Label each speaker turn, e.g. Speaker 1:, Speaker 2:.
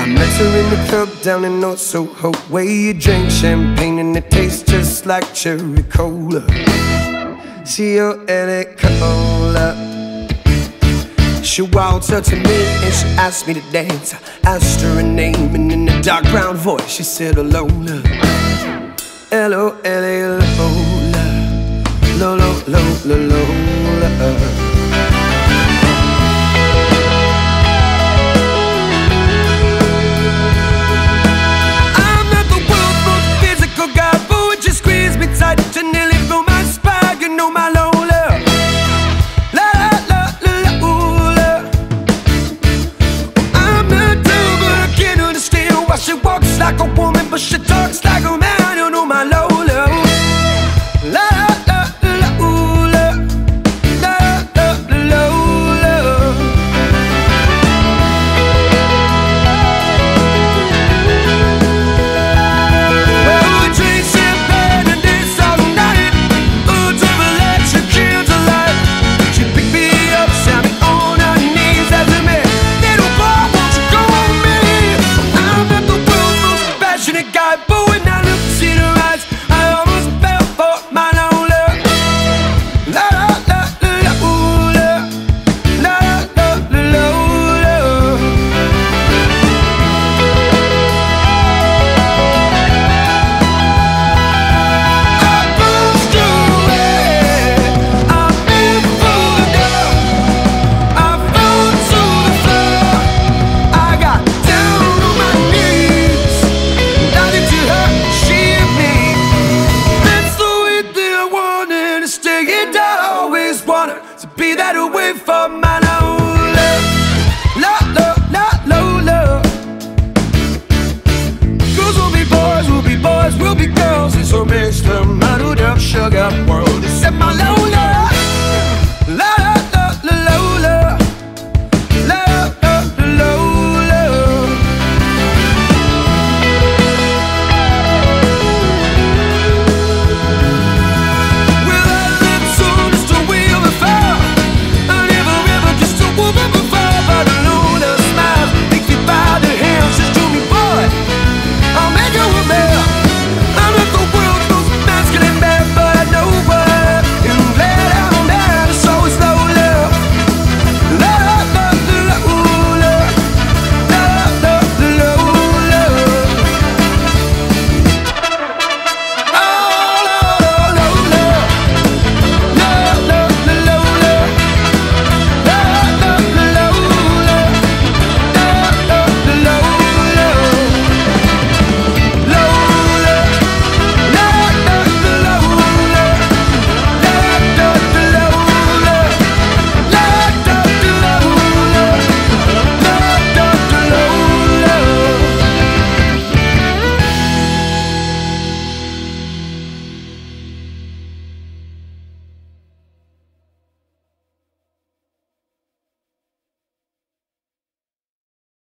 Speaker 1: I met her in the club down in North Soho Where you drink champagne and it tastes just like cherry cola. C-O-L-A cola. She walked up to me and she asked me to dance. I asked her a name and in a dark brown voice she said Lola L-O-L-A Lola Lola, Lola, Lola but she talks like Away from wait my